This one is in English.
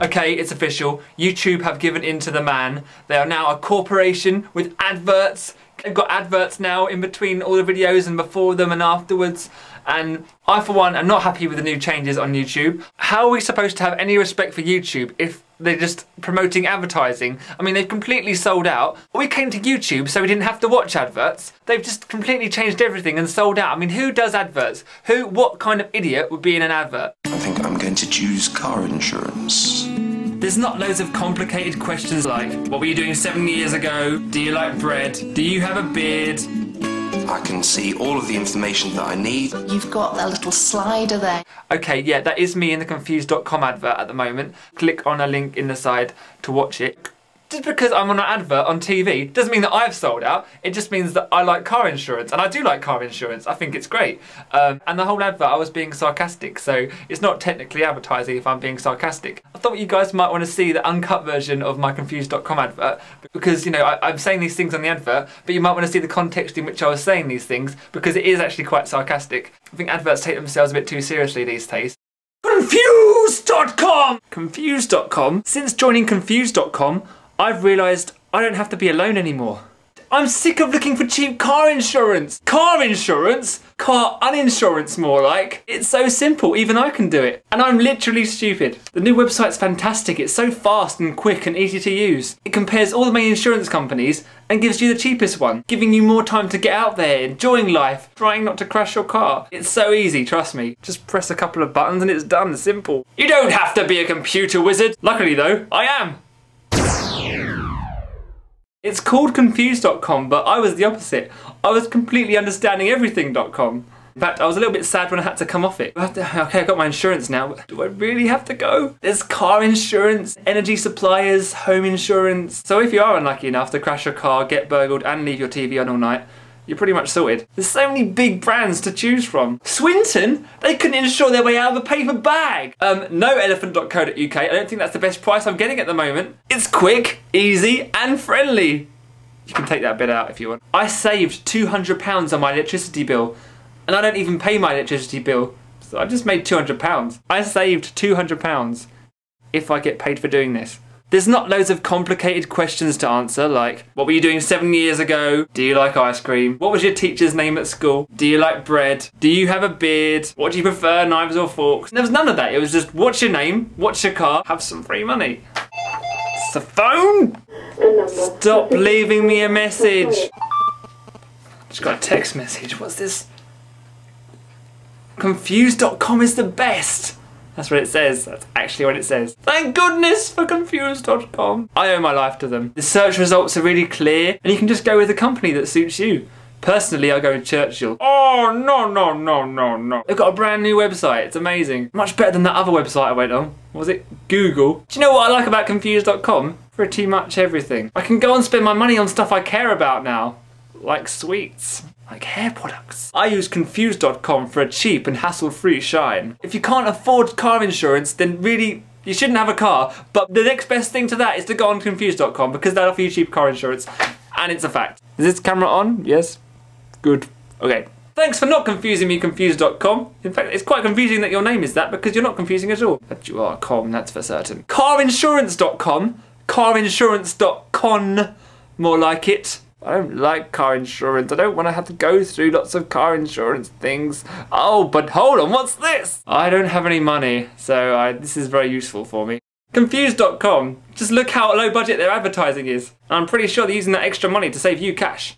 Okay, it's official. YouTube have given in to the man. They are now a corporation with adverts. They've got adverts now in between all the videos and before them and afterwards. And I, for one, am not happy with the new changes on YouTube. How are we supposed to have any respect for YouTube if they're just promoting advertising? I mean, they've completely sold out. We came to YouTube so we didn't have to watch adverts. They've just completely changed everything and sold out. I mean, who does adverts? Who, what kind of idiot would be in an advert? To choose car insurance. There's not loads of complicated questions like, what were you doing seven years ago? Do you like bread? Do you have a beard? I can see all of the information that I need. You've got that little slider there. Okay, yeah, that is me in the confused.com advert at the moment. Click on a link in the side to watch it. Just because I'm on an advert on TV doesn't mean that I've sold out. It just means that I like car insurance, and I do like car insurance. I think it's great. Um, and the whole advert, I was being sarcastic, so it's not technically advertising if I'm being sarcastic. I thought you guys might want to see the uncut version of my confused.com advert because, you know, I, I'm saying these things on the advert, but you might want to see the context in which I was saying these things because it is actually quite sarcastic. I think adverts take themselves a bit too seriously these days. Confused.com! Confused.com? Since joining Confused.com, I've realised I don't have to be alone anymore. I'm sick of looking for cheap car insurance. Car insurance? Car uninsurance, more like. It's so simple, even I can do it. And I'm literally stupid. The new website's fantastic. It's so fast and quick and easy to use. It compares all the main insurance companies and gives you the cheapest one, giving you more time to get out there, enjoying life, trying not to crash your car. It's so easy, trust me. Just press a couple of buttons and it's done, simple. You don't have to be a computer wizard. Luckily though, I am. It's called confused.com, but I was the opposite. I was completely understanding everything.com. In fact, I was a little bit sad when I had to come off it. okay, I got my insurance now, do I really have to go? There's car insurance, energy suppliers, home insurance. So if you are unlucky enough to crash your car, get burgled, and leave your TV on all night, you're pretty much sorted. There's so many big brands to choose from. Swinton, they couldn't insure their way out of a paper bag. Um, noelephant.co.uk, I don't think that's the best price I'm getting at the moment. It's quick, easy, and friendly. You can take that bit out if you want. I saved £200 on my electricity bill, and I don't even pay my electricity bill. So I just made £200. I saved £200 if I get paid for doing this. There's not loads of complicated questions to answer, like, what were you doing seven years ago? Do you like ice cream? What was your teacher's name at school? Do you like bread? Do you have a beard? What do you prefer, knives or forks? There was none of that. It was just, what's your name? What's your car? Have some free money. It's the phone! Stop leaving me a message. Just got a text message. What's this? Confused.com is the best. That's what it says. That's actually what it says. Thank goodness for Confused.com. I owe my life to them. The search results are really clear, and you can just go with a company that suits you. Personally, I go with Churchill. Oh, no, no, no, no, no. They've got a brand new website. It's amazing. Much better than that other website I went on. What was it? Google. Do you know what I like about Confused.com? Pretty much everything. I can go and spend my money on stuff I care about now. Like sweets like hair products. I use Confused.com for a cheap and hassle-free shine. If you can't afford car insurance, then really you shouldn't have a car, but the next best thing to that is to go on Confused.com because they'll offer you cheap car insurance, and it's a fact. Is this camera on? Yes? Good. Okay. Thanks for not confusing me, Confused.com. In fact, it's quite confusing that your name is that because you're not confusing at all. But you are com, that's for certain. Carinsurance.com. Carinsurance.con. More like it. I don't like car insurance. I don't want to have to go through lots of car insurance things. Oh, but hold on, what's this? I don't have any money, so I, this is very useful for me. Confused.com. Just look how low budget their advertising is. And I'm pretty sure they're using that extra money to save you cash.